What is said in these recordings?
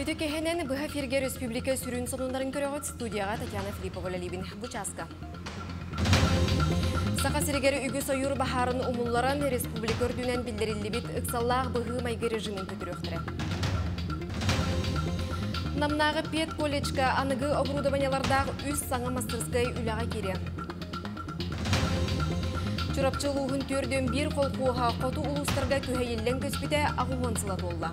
Үті бұға ферге республика сүрін сонындарын көріғыт студияға Татьяна Филиппова ләлебін бұчасқа. Сақа сірегері үгі сойыр бахарын умулларан республика үрдінен білдерілі біт ұқсаллағы бұғы майғы режимін көтіріқтірі. Намнағы пет колледжка анығы оборудованиялардағы үз саңа мастерскай үліға кере. Чурапчылуғын төрден бір қол қуға қоту ұлыстарға көйеллен көспіде сылат олла.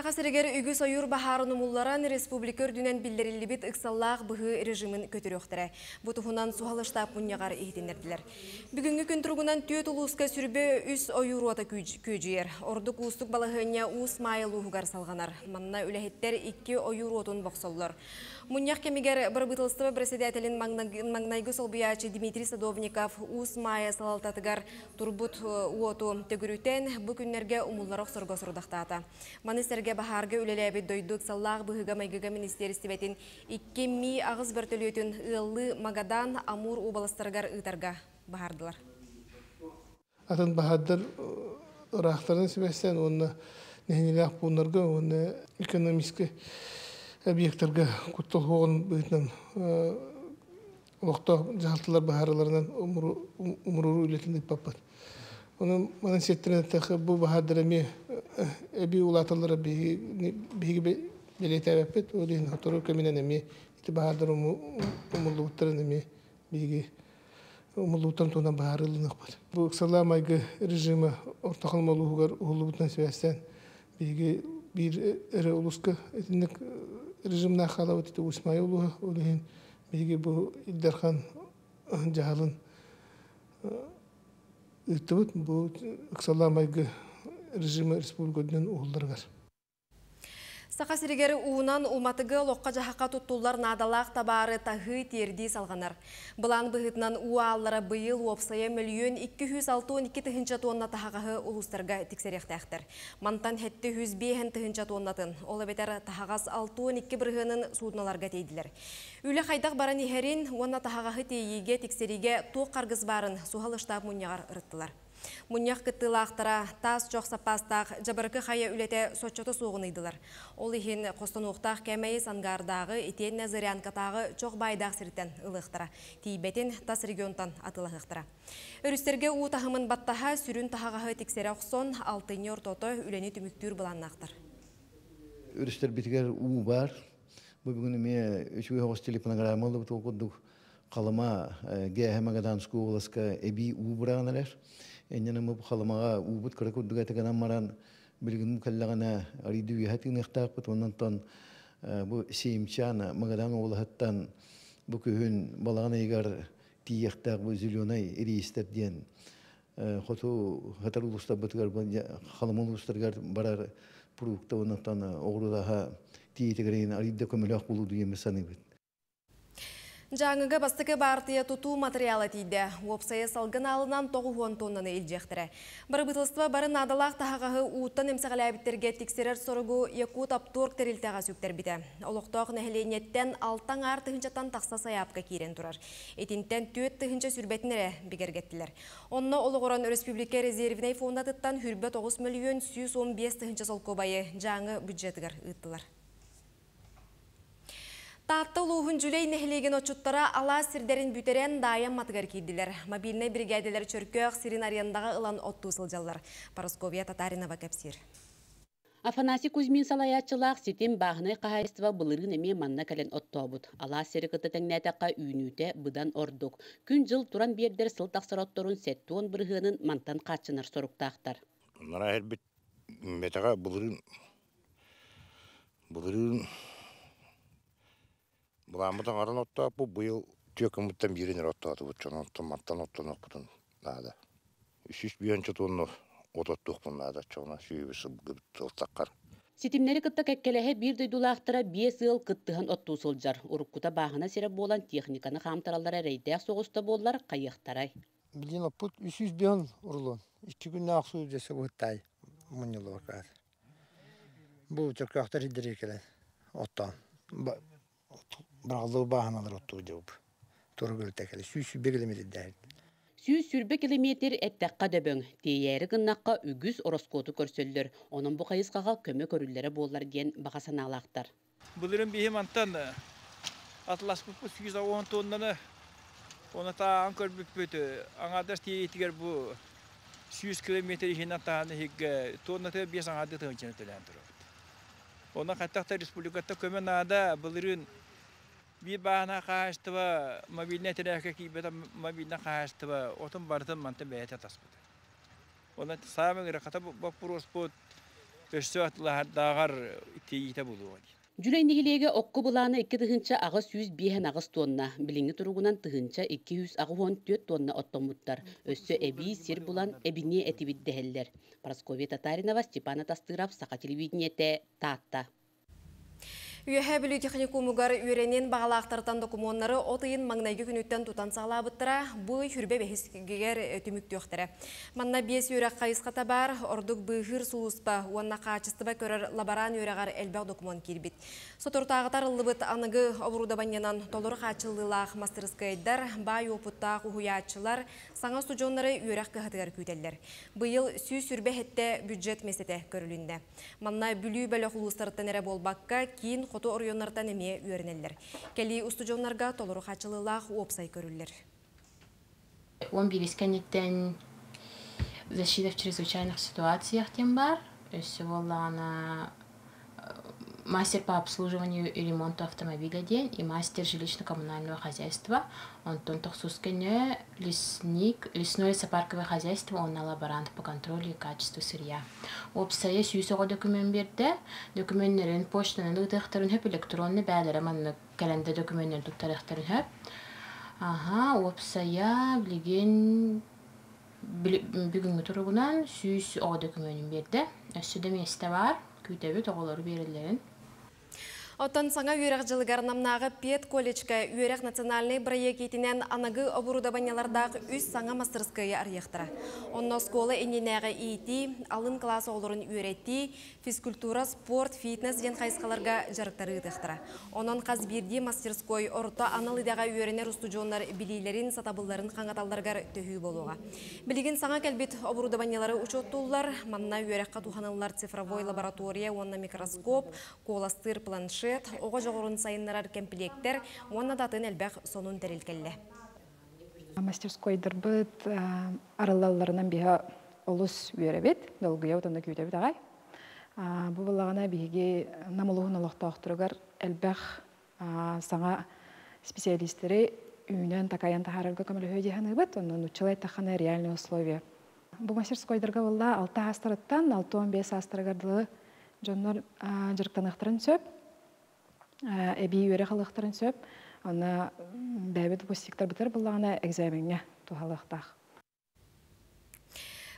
Сақа сірігер үгі сойыр бахарын республика үрдінен білдерілі ұқсаллақ бұғы режимін көтіріқтірі. Бұтығынан суғалыштап мұнияғар ехтенерділер. Бүгінгі күн тұрғынан түйет ұлысқа сүрбе үс ойыр ота көжиер. Ордық ұстық балығыня ұс майыл ұғығар салғанар. Манна үләхеттер ikki ойыр отын. Мұнияқ кемегер бір бұтылыстығы председателін маңнайғы солбиячы Дмитрий Садовников ұс майы салалтатығар тұрбұт уоту тегірітен бұл күннерге ұмылларық сұрға сұрдақтата. Манистерге бахарга үлеләбі дойдук саллағы бұғыға майгыға министерістебетін икки ми ағыз бөртөлөтін ыллы Магадан Амур убалыстаргар ытарға бахардылар. Атын бахадыр ырақтарын себестен оны нәхнеләқ бұнырға, оны экономический объекттарға күттіл хоғын бұйтынан олықта жалтылар бахарыларынан умуруру үлетіндік паппат. Оны манан сеттерен тахы бу бахадыр эми эби улатылары биги белетебеппет олин хотору кеминен эми ити бахадыр умулуттарын эми биги умулуттан тунан бахарылыныкпат. Бу ыксала майгы режима ортакалмалуугар улубутан связьтен биги бир эре улуска этинник режимна халабыт ити усмай улуга олин биги бу илдерхан жаалын ыттыбыт бу ыксаламайгы режимы республикадын уолларгар Сақа уынан уматығы лоққа жағаққа тұттулар надалақ табары тағы терді салғанар. Бұлан бұғытынан уаллары бұйыл опсая миллион 262 түхінші тонна тағағы ұлыстарға тіксеректәқтір. Мантан хетті 105 түхінші тоннатын. Олы бетер тағағас 62 бірғының судналарға тейділер. Үлі қайдақ ехерін, оны тағағы тейеге тіксереге тоқ қарғыз барын суғалыштап мұнияғар ұрыттылар. Мұнияқ кыттылақтара тас жоқ сапастақ жабырқы қая үлеті сочоты соғын ыйдылар. Ол ехен қостануқтақ кәмәйі сангардағы етен нәзірянкатағы чоқ байдақ сірттен ылықтыра. Тейбетін тас регионтан атылығықтыра. Өрістерге у тахымын баттаға сүрін тағағы тексері ұқсон алтыны ортоты үлені түміктүр бұланнақтыр. Бар. Эннена мы убут кырык удуга тегенан маран билгин каллагана ариду яхатин ихтаакпыт оннан тон бу сейимчана магадан олахаттан бу күһүн балагана игар тиехтаак бу зеленый иристер диен хоту хатар улустар бытыгар халымын улустаргар барар продукта оннан тон огрудаха тиетегерин аридда көмөлөк болуу диен саныбыт Жаңыға бастықы бартыя тұту материалы тейді. Опсайы салғын алынан тоғы хуан тоннаны елжектірі. Бір бұтылыстыва барын адалақ тағағы ұттан емсіғалі әбіттерге тексерер сұрығы якут апторг тәрілтіға сөктер біті. Олықтоқ нәхіленеттен алтан ар тұхынчаттан тақса саяпқа керен тұрар. Етінтен төт тұхынча сүрбетінері бігергеттілер. Онны олығыран Республика резервіней фондатыттан хүрбет 9 миллион 115 тұхынча сол көбайы жаңы бюджетігер ұттылар. Татты луғын жүлей нәхілеген очуттара ала сирдерін бүтерен дайын матығар кейділер. Мобильный бригадилер чөркөк сирин арендағы ылан отту сылжалар. Парасковия Татаринова кәпсир. Афанасий Кузьмин салаячылақ сетен бағыны қағайыстыва бұлырын әме манна кәлен оттобыт. Ала сері қыты тәңнәтіққа үйінуті бұдан ордық. Күн жыл туран бердер сыл тақсыр отторын бірғының мантан қачынар соруқтақтар. Нара әрбет метаға бұлырын бұлырын Буламытан аран отта бу быйыл түйөкөмүттен бирин оттаты бу чон оттон маттан оттон окпутун нада. Үч үч бүйөнчө тонну ототтукпун нада чона сүйүбүс ылтаккар. Ситимнери кытта кеккелеhe бир дойдулаахтара бие сыл кыттыхан оттуу сылжар. Уруккута баахына сере болан техниканы хамтараллара рейдеак соғуста боллар кайыктарай. Билин опут үч үч бүйөн урулун. Ичи күнне аксуу жесе буттай. Муньылы Бу чөккөктөр иддери Бралды баһаналар отту деп. Сүүс сүрбе километр әттәкка дөбөң, тейәри гыннакка үгүз ороскоту онун бу кайыскага көмө көрүлләре боллар диен багасаналактар. Бұлырын бейім антан атлас бұппы 810 тоннаны оны көрбіп бөті. Аңадас тиетігер бұ 100 километр ешен аттағаны хег тоннаты 5 аңады тұғын чені төлән тұры. Оны қаттақта республикатта көмен ада бұлырын bir bahana kaçtıva mobilne tereke ki beta mobilne kaçtıva otun bardım mantı beyete tasbıdı. Ona sağımı göre kata bu prospot östü atlar dağar tiyite buluyor. Жүләйнигилеге окку буланы 2 тыгынча агыс 100 биһен агыс тонна, билинги туругунан тыгынча 200 агы 4 тонна оттомуттар. Өссө эби сир булан эбине этибит дехеллер. Прасковья Татаринова, Степана Тастыров, Саха телевидениете, Татта. Үйәһә білу техникумугар үйренен бағалақтартан документары отыйын маңнайғы күніттен тұтан сағлабыттыра бұй хүрбе бәхіскегер түміктіқтірі. Манна бес үйрек қайысқата бар, ордық бұйғыр суыспа, уанна қачыстыба көрір лабаран үйрегар әлбәқ документ кербіт. Сотортағытар ұлыбыт анығы обыруда банянан толыр қачылылақ мастерскайдар, бай опыттақ ұхуячылар, саңа студионлары үйрек кіғатығар күйтелер. Бұйыл сүрбе хетте бюджет месете көрілінде. Манна бүлі бәлі құлыстырттан әрі болбаққа кейін қоту орионнардан эме үйернелер. Кели устужонларга толору хачылылах опсай көрүллер. Он бирискенниктен защита чрезвычайных ситуациях тем бар. Өсі она мастер по обслуживанию и ремонту автомобиля день и мастер жилищно-коммунального хозяйства. Он тон тохсускене лесник, лесное лесопарковое хозяйство, он на лаборант по контролю и качеству сырья. Опсая сүйсоға документ берді. Документтерин почтаны лытықтырын хөп электронны бәлері манны кәләнді документтер туттарықтырын хөп. Ага, опсая билеген бүгүнгү туругунан сүйс о документин берди. Өссүдө месте бар, күйтөбү тоголору берилерин. Оттан саңа үйрек жылығар намнағы Пет колледжка үйрек национальный проектетінен анығы обыруда банялардағы үз саңа мастерская арияқтыра. Онна скола эненәғы ити, алын класс олырын үйретті, физкультура, спорт, фитнес ден қайсқаларға жарықтары ұтықтыра. Онан қаз бірде мастерской орта аналыдаға үйренер устудионлар білейлерін, сатабылларын қаңаталдарғар төхі болуға. Білеген саңа кәлбет обыруда банялары учоттулар, манна үйрек қатуханалар цифровой лаборатория, онна микроскоп, коластыр планшет, бюджет, оға жоғырын сайынларар комплектер, онна датын әлбәқ сонун тәрелкелі. Мастерскойдыр бұд арылаларынан біға олыс үйеребет, долгыя отында күйдебет ағай. Бұл болағана біге намылығын олықта оқтырығар әлбәқ саңа специалистері үйінен такаян тахарырға көмілі ханы бұд, оның ұчылай тақаны реальный условия. Бұл мастерскойдырға болла 6 астырыттан 6-15 астырығардылы жоннор жырықтанықтырын сөп, эби үйөрө халыктарын сөп, аны бәбет постиктар бітір бұлағына экзаменге тухалықтақ.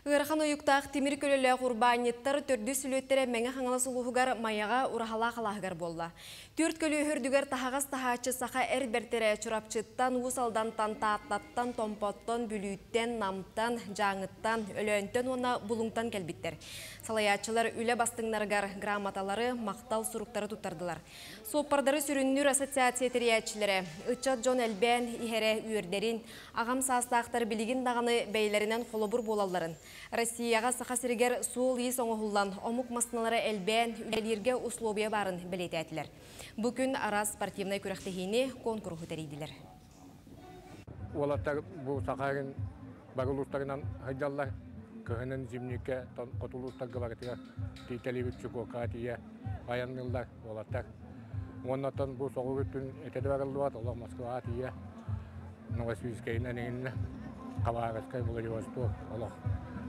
Үрхан ойуктақ темір көлелі құрбаниттар төрді сүлеттері мәңі қаңалы сұлуғығар маяға ұрахала қалағығар болла. Төрт көлі үрдігер тахағас тахачы сақа әрбертері чұрапчыттан, ұсалдан тантаттаттан, томпоттан, бүлүйттен, намтан, жаңыттан, өлөntен оны бұлыңтан кәлбіттер. Салаячылар үлі бастыңнарғар грамоталары, мақтал сұруқтары тұттардылар. Соппардары сүріннүр ассоциация териячілері, Үтчат Джон Әлбән, Ихере үйердерін, ағам састақтар білігін дағаны бәйлерінен қолыбыр болаларын. Россияға сақасыргер суыл ес оңығылан омук масыналары Әлбән, үлелерге условия барын білеті әтілер. Бүкін арас спортивный күріқтігіне конкурсу тәрейділер. Олаттар бұл сақарын бағылыстарынан хайдаллар кыһынын зимникке котулустар габартыга тителибит чукокатия аяннылдар олаттар оннотон бу соғугуттун этеде барыллуат олох москва тия новосибирскайна нигинна кабаагаскай владивосток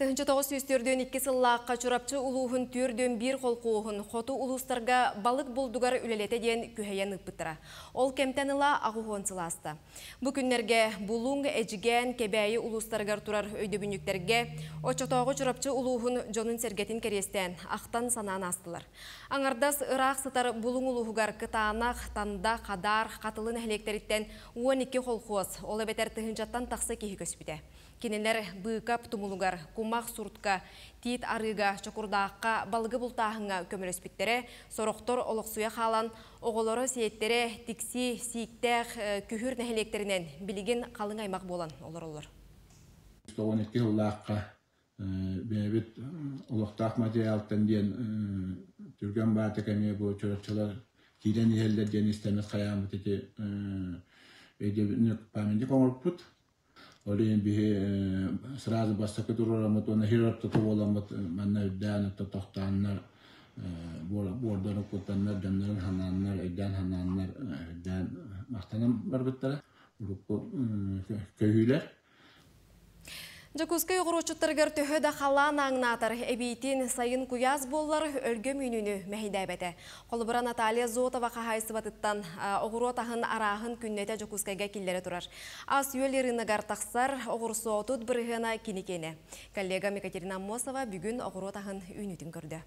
Тыгынчы тоғыз сүйістерден екі сыллаққа чурапчы улуғын түрден бір қолқуығын хоту улустарға балық болдугар үлелете ден күхейен ұппытыра. Ол кемтен ыла ағуғын сыласты. Бұ күннерге бұлуң әжіген кебәйі улустаргар турар өйдөбүніктерге очотоғы чурапчы улуғын жонын сергетін керестен ақтан санан астылар. Аңардас ырақ сытар бұлуң улуғығар кытанақ, танда, қадар, қатылын әлектеріттен 12 қолқуыз, олы бетер тыгынчаттан тақсы кейі. Кенелер бұйкап тумулугар, кумақ суртка, тиит арыга, чокурдааққа, балғы бұлтағыңа көмірөспіттері, сороқтор олықсуя қалан, оғылары сиеттере, тикси, сиіктәқ, күхір нәхелектерінен білеген қалың аймақ болан олар олар. 12 жыллаққа бәбіт олықтақ материалттан ден түрген баты бұл кейден елдер ден істемес қаямыт ете паменде қоңырпыт Олин бихи сразу бастакы турурамыт, оны хирапты туоламыт, манна үддән тохтаннар, бордары кутаннар, дәмнәрен хананнар, эдән хананнар, эдән мақтанам бар. Көйүләр. Жакускай ғұручыттыргар төхі да қалан аңнатыр әбейтін сайын куяз боллар өлгі мүнүні мәхидәбәті. Қолыбыра Наталья Зотова қағайсыбатыттан оғыротағын арағын күннеті Жакускайға келдері тұрар. Ас үйелеріні ғартақсар оғырсы отуд бірігіна кенекені. Коллега Екатерина Мосова бүгін оғыротағын үйнетін көрді.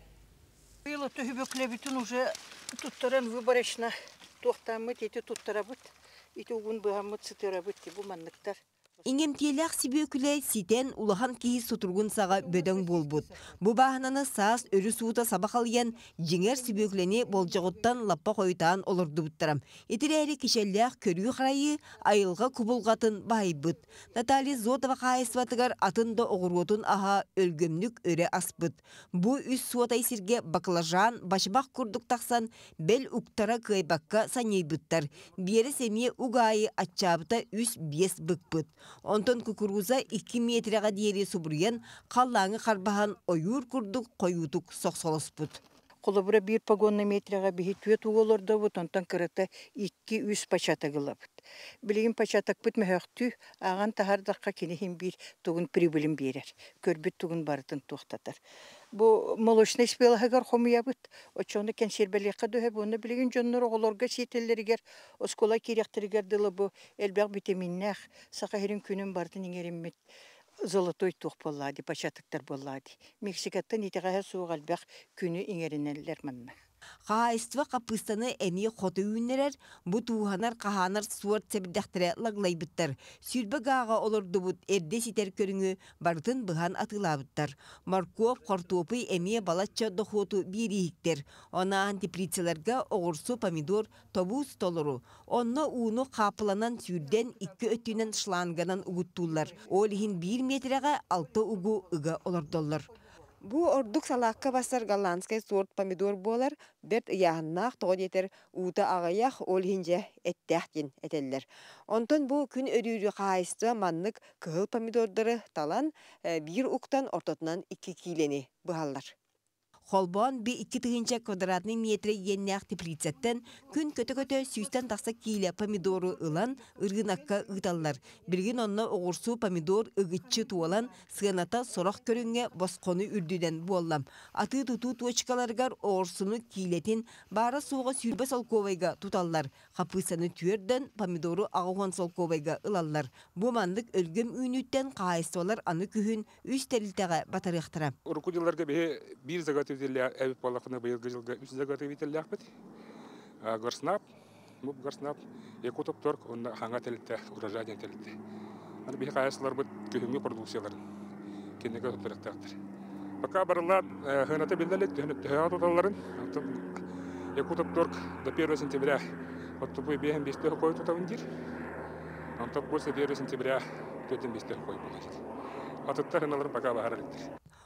Бұл маннықтар. Иңемтиелек сибөкүле ситен улахан киһи сутургун сага бөдөң болбут. Бу баһананы саас өрү суута сабахалыян жиңер сибөклени болжоготтан лаппа койтаан олордубуттарам. Итирээри кишеллях көрүү харайы айылга кубулгатын байбыт. Наталья Зотова кайсватыгар атында огуруотун аха өлгөмнүк өрө аспыт. Бу үс суотай сирге баклажан башбак курдук таксан бел уктара кыйбакка санейбыттар. Биери семье угайы атчабыта үс биес быкпыт. Онтон кукуруза 2 метрага диери субурген қаллаңы қарбахан ойур курдук қойутук соқсолоспут. Қолыбыра бір погонны метрага бихи түет уолорда бут, онтон кырыта 2-3 пачата гылабыт. Билигин пачатак бит мәхөктү, аған тахардаққа кенехин бір тугун прибылим берер. Көрбіт тугун барытын туқтатар. Бу молочный спелахагар хомуябыт. Очоны кен сербелеққа дөһе буны билигин жоннор оголорга сетеллергер, оскола кирехтергер дылы бу элбәк витаминнах, сақахирин күнүн бартын иңериммит золотой тух боллади, пачатыктар боллади. Мексикаттан итеға суғалбәк күні иңеринеллер манна. Хаайства қапыстаны әне хоты үйінерер, бұ туғанар қаханар суарт сәбірдәқтірі лағлайбыттар. Сүрбі ғаға олырды бұд әрде ситер көріңі бартын бұған атылабыттар. Марков қортопы әме балатча дохоту берейіктер. Она антиприцелерге оғырсу помидор тобу столыру. Онна уыны қапыланан сүрден икі өттінен шланганан ұғыттулар. Олихин 1 метрға 6 ұғы ұға олырдолар. Бу ордук салаакка басар голландскай сорт помидор болар, берт яһаннаах тоҕо диэтер uuta аҕайах ол хинже эттээхтин этеллер. Онтон бу күн өрүүрү хаайста маннык кыһыл помидордары талан бир уктан ортотунан икки килени быһаллар. Холбон би 2 тыгынча квадратный метр еннях теплицеттен күн көтө-көтө сүйстен тақса кийле помидору ылан ыргынакка ыталлар. Билгин онна оғырсу помидор ыгытчы туолан сыганата сорох көрүнгө босқону үрдүден буоллам. Аты туту точкаларгар оғырсуну кийлетин бара суға сүйрбе солковайга туталлар. Хапысаны түрден помидору ағуған солковайга ылаллар. Бу мандык өлгөм үйнүттен кайыстылар аны күхүн үс терилтеге батарыктыра. Уркудиларга бир загаты вителя эбит балакына быйыл гыжылга үч загаты вителя ахпет. Горснап, муп горснап, якутоп торг, он ханга телите, урожайден телите. Аны бихи каясылар бит күхүнгө продукцияларын кенеге. Пока туталларын, якутоп торг до 1 сентября. Вот бесте кой тутавын дир. Антап после 1 сентября төтен бесте кой болады. Атыттар хыналар пока.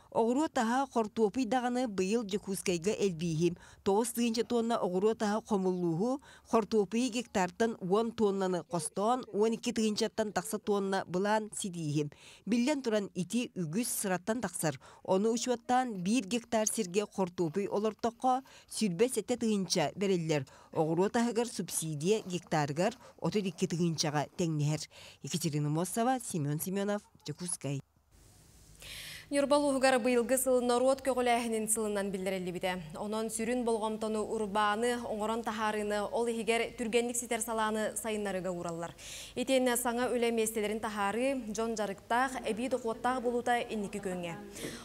Оғыру таға қортуопый дағаны бұйыл жүкускайға әлбейхим. Тоғыз тыгынча тонна оғыру таға қомылуғу қортуопый гектартын 10 тоннаны қостон, 12 тыгынчаттан тақса тонна бұлан сидейхим. Білден тұран ити үгіз сыраттан тақсар. Оны ұшуаттан 1 гектар сирге қортуопый олыртыққа сүрбе сәтті тыгынча берелер. Оғыру тағығар субсидия гектаргар 32 тыгынчаға тәңнер. Екатерина Мосова, Семен Семенов, Жүкускай. Юрбал уһугар быйылгы сыл народ көгөләһинин сылынан билдирелли бите. Онон сүрүн болгомтону урбаны, оңорон тахарыны, ол ихигер түргенлик ситер саланы сайыннарыга ураллар. Итенне саңа өле местелерин тахары, жон жарыктах, эби докуоттах болута инники көнгө.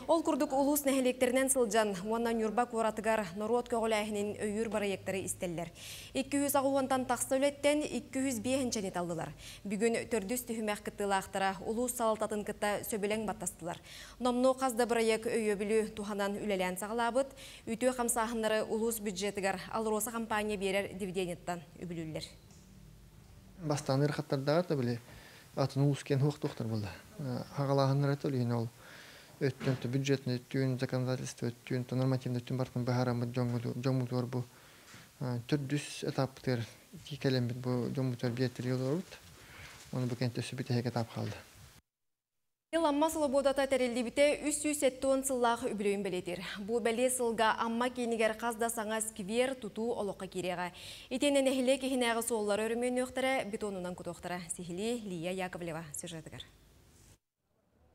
Ол курдук улус нехелектеринен сылжан, оннан юрба куратыгар народ көгөләһинин өйүр барайектары истеллер. 200 агуантан тақсы өлеттен 200 бейхенчен еталдылар. Бүгін төрдүс түхімәк кыттылақтыра улус салататын кытта сөбелең баттастылар. Номно қазда бірайек өйө білі туханан үлелән сағылабыт, үтө қамсағынлары улус бюджетігар алроса компания берер дивидендтан үбілілер. Бастаны рахаттардағы да біле, атын улус кен хуқ тоқтар болды. Хағалағынлар әті өлейін ол өттен бюджетный өттен законодательство өттен нормативный өттен бартын бахарамы жоңмутуар бұл түрдүс этаптыр кикелембит бұл жоңмутуар биеттер елорбут. Оны бұл кентті сөбіті хек этап қалды. Ил амма сылыбодата тәрелдебіте үс үс әттуын сыллағы үбілейін білетір. Бұл бәле сылға амма кейінігер қазда саңа сквер туту олыққа кереға. Итенен әхілі кейінәғы соллар өрімен өқтірі бетонынан күтоқтыры. Лия Яковлева сюжетігір.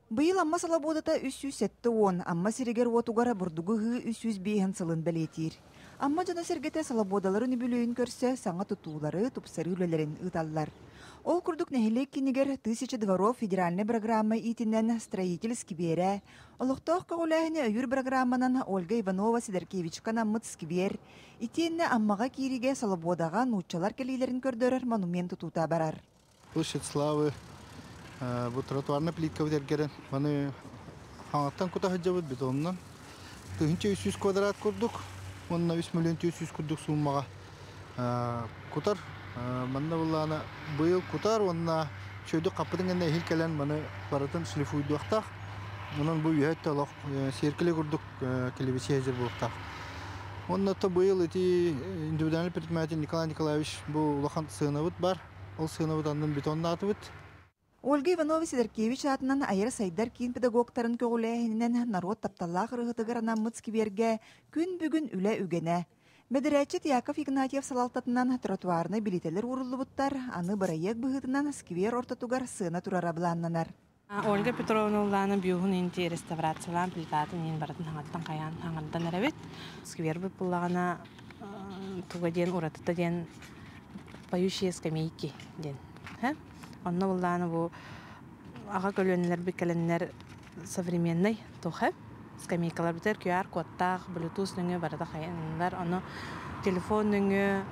Быйыл амма салабодата үс үс он, амма сирегер отугара бұрдуғығы үс үс бейін сылын бәлетір. Амма жана сергете салабодаларын үбілейін көрсе, саңа тутулары тупсары үлелерін ұталлар. Ол курдук нәһилек кинигер тысяча дворов федеральный программа итинен строительский бере. Олохтоох кагулаһыны өйүр программанан Ольга Иванова Сидоркевич канаммыт скибер. Итинне аммага кириге салабодага нучалар келилерин көрдөрөр монумент тута барар. Площадь славы, bu тротуарна плитка битергерен. Маны хаңаттан кута хаджабыт бетоннан. Тыгынча 300 квадрат курдук. Онна 3 миллион 300 курдук суммага. Кутар манна буллана быйыл кутар онна чөйдү капытын генде хил келен маны баратын шлифуйдуактак онон бу үйөт толок серкеле курдук келебиси хезер булуктак онна то быйыл эти индивидуальный предприниматель Николай Николаевич бу улахан сыыныбыт бар. Ол сыыныбыт андан бетонна атыбыт. Ольга Иванова Сидоркевич атынан айыр сайдар кийин педагогтарын көгүлэһинен народ тапталлаах ырыһытыгар анаммыт киберге күн бүгүн үле үгене Бедерәчет Яков Игнатьев салалтатынан тротуарны билетелер уруллубуттар, аны барайек быһытынан сквер ортотугар сына турара буланнанар. Ольга Петровна уланы бюхун инти реставрациялан плитатын ин баратын хаңаттан каян хаңардан эребит. Сквер бу буллагана туга ден уратыта ден поющие скамейки ден. Онна булланы бу ага көлөннөр бикеленнер современный тоха скамейкалар битер QR кодтах, Bluetooth нүңе барада хаяндар, оны телефон нүңе,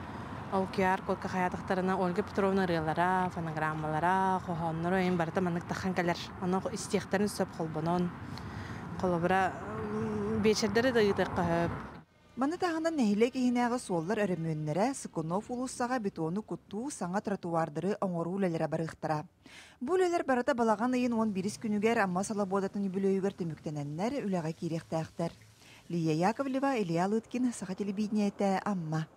ол QR кодка хаятактарына Ольга Петровна рыялара, фонограммалара, хохоннор ойын барата маннык тахан калар. Оны истехтерин сөп холбонон. Колобра бечердері да йытык Маны тағынан нәһиле киһинәгы суоллар өрөмөннәре Сыкунов улуссага бетону куттуу саңа тротуардыры оңору үлеләре барыхтара. Бу үлеләр барата балаган ыйын 11 күнүгер амма салабодатын бүлөйгөр төмүктенәннәр үләгә кирехтәхтәр. Лия Яковлева, Илья Лыткин, Саха телевидениете, Амма.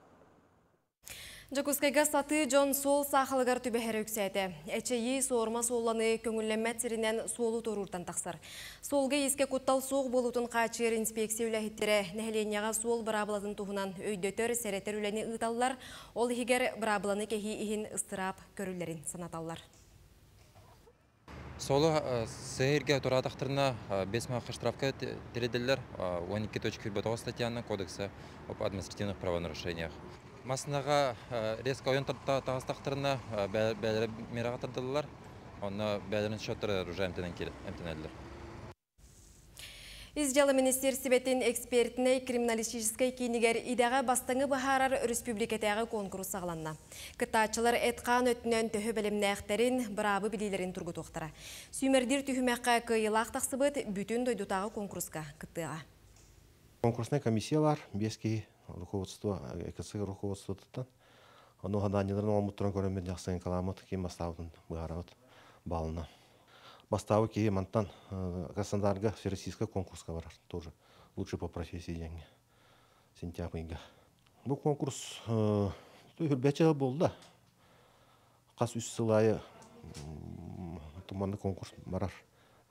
Жакускайга саты Джон Сол сақылығар түбәхәрі үксәді. Әчейі соорма солланы көңілләмәт сирінен солу торуртан тақсыр. Солға еске құттал соқ болутын қачыр инспекция үләхеттері нәхіленияға сол бірабылатын тұғынан өйдөтір сәреттер үләні ұталылар, ол егер бірабыланы кехи ихин ыстырап көрілерін санаталар. Солы сәйірге тұратақтырына 5 мақы штрафка тереділер 12.49 статьяны кодекса об административных правонарушениях. Масынаға резко ойын тағыстақтырына бәлері мераға тардылылар, оны бәлерін шоттыры уже әмтенәділер. Изжалы министерстветін экспертіне криминалистической кейінігер идаға бастаңы бұхарар республикатағы конкурс сағыланна. Кытачылар әтқан өтінен төхі білімні әқтерін, бұрабы білілерін тұрғы тоқтыра. Сүймердер түйімәққа күйылақ тақсыбыт бүтін дойдутағы конкурсқа кыттыға. Конкурсная комиссиялар, бески руководство, ЭКЦ руководство тұттан. Оны ғаданиларын олмұттырын көрінбен жақсыған каламыт кейін бастауын бұғарауыт балына. Бастауы кейін мантан Краснодарга всероссийская конкурска барар. Тоже лучше по профессии деньги. Сентябрьга. Бұл конкурс үрбәчі болды. Қас үш сылайы туманды конкурс барар.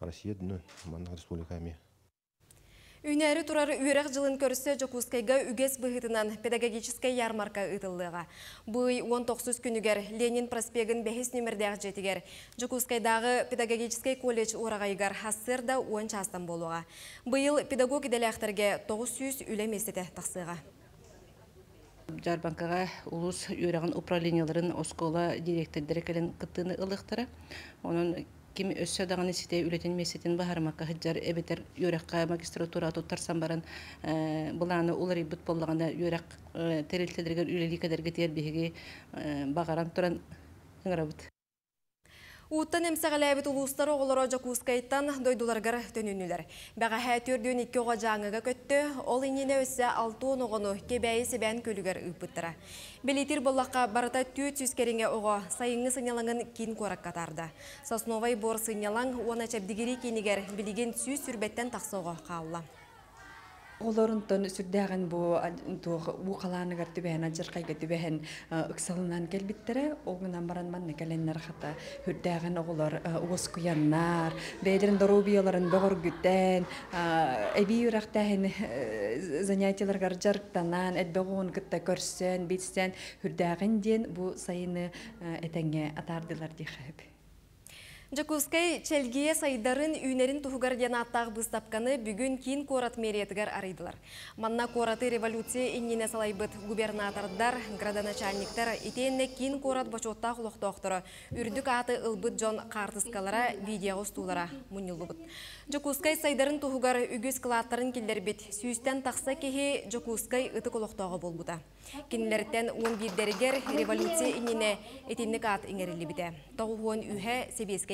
Россия дүнін, Манның республиками. Үнәрі турар үйрек жылын көрісі Жокускайга үгес бұғытынан педагогическай ярмарка ұтылыға. Бұй 19 күнігер Ленин проспегін бәхес нөмірдәғ жетігер. Жокускайдағы педагогическай колледж орағайгар хассырда 10 частан болуға. Бұйыл педагог иделяқтырге 900 үлеместеті тақсыға. Жарбанкаға улус үйрәгін управленияларын оскола директордері кәлін қыттыны ылықтыра. Оның ким өссө даганы сите үлетен месетин бахармакка хыджар эбетер юракка магистратура туттарсан баран буланы улары бут боллаганда юрак терилтедерген үлеликедерге тер биһиги багаран туран ыңырабыт Уттан эмсәғаләбіт улустар оғылары жакускайттан дойдуларгар төнүнүлер. Бәға хәтүрдүн икки оға жаңыға көтті, ол инене өссә алтуын оғыну кебәйі себән көлігер үппіттіра. Белетир боллаққа барыта түйет сүскеріңе оға сайыңы сынялаңын кин корак катарды. Сосновай бор сынялаң, оны чәбдігері кенігер білеген сүй сүрбеттен тақсыға қауыла. Олорунтон сүрдәгән бу туг бу каланыгар түбәһен аҗыркайга түбәһен ыксалынан келбиттере огынан баран манны каленнәр хата хүрдәгән оглар угыс куяннар бәдерин доробияларын бөгөр güттән эби үрәхтәһен занятияларга жарктанан эдбегун кытта көрсән битсән хүрдәгән ден бу сайыны этәңгә атардылар дихәб Жакускай челгие сайдарын үйнерин тухугар ден аттағы бұстапқаны бүгін кейін корат меретігер арыдылар. Манна кораты революция иннене салайбыт губернатордар, градоначальниктар, итенне кейін корат бачоттақ ұлықтоқтыры, үрдік аты ылбыт жон қартыскалара видео стулара мұнылыбыт. Жокускай сайдарын тухугар үгіз кылаттарын келдербет, сүйістен тақса кеге Жокускай ытык ұлықтоғы болбыта. Кинлерден 11-дерігер революция иннене етіннік ат иңерілі біте. Тоғуын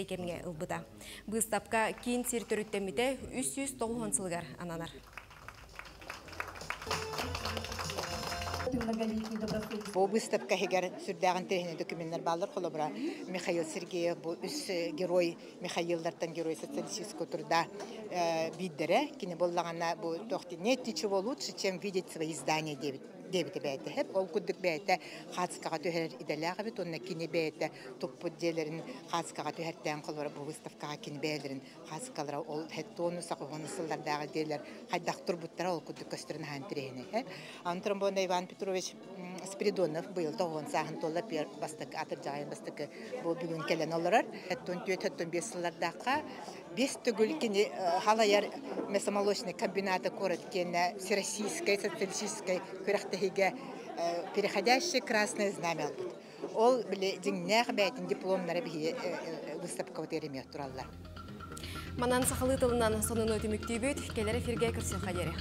кемге ылбыта. Бұстапка кейін сир төріттеміде 390 сылғар ананар. Бу выставка хегер сүрдәгән тәһне документлар баллар холобра Михаил Сергеев бу үс герой Михаилдартан герой социалистического труда биддере кине боллагана бу тохти нет ничего лучше чем видеть свои издания девять дебите бәйті хеп ол күддік бәйті хацкаға төһер иделяға бит онна кини бәйті туппу делерин хацкаға төһәртән кылбара бу выставкаға кини бәйлерин хацкалара ол хеттону сакыгыны сыллардагы делер хайдактыр буттара ол Иван Петрович Спиридонов быйыл тоғын сағын атыр келен бес түгүл кини халаяр мясомолочный комбината корот кенне всероссийской социалистической күрәхтәһиге переходящее красное знамя ол биле диңнәх бәйтин дипломнары бихи выставка өтеремек тураллар Манан сақалы тылынан сонын өтіміктей бөт, келер эфирге кірсе қадері.